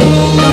Oh.